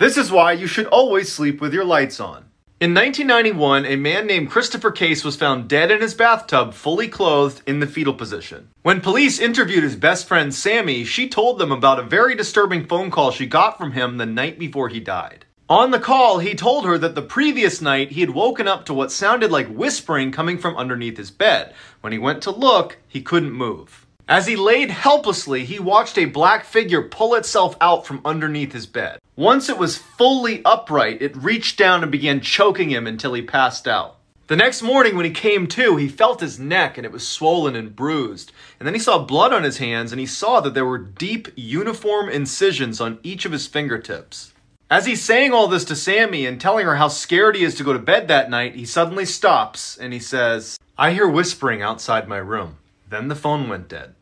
This is why you should always sleep with your lights on. In 1991, a man named Christopher Case was found dead in his bathtub, fully clothed, in the fetal position. When police interviewed his best friend Sammy, she told them about a very disturbing phone call she got from him the night before he died. On the call, he told her that the previous night he had woken up to what sounded like whispering coming from underneath his bed. When he went to look, he couldn't move. As he laid helplessly, he watched a black figure pull itself out from underneath his bed. Once it was fully upright, it reached down and began choking him until he passed out. The next morning, when he came to, he felt his neck and it was swollen and bruised. And then he saw blood on his hands and he saw that there were deep, uniform incisions on each of his fingertips. As he's saying all this to Sammy and telling her how scared he is to go to bed that night, he suddenly stops and he says, I hear whispering outside my room. Then the phone went dead.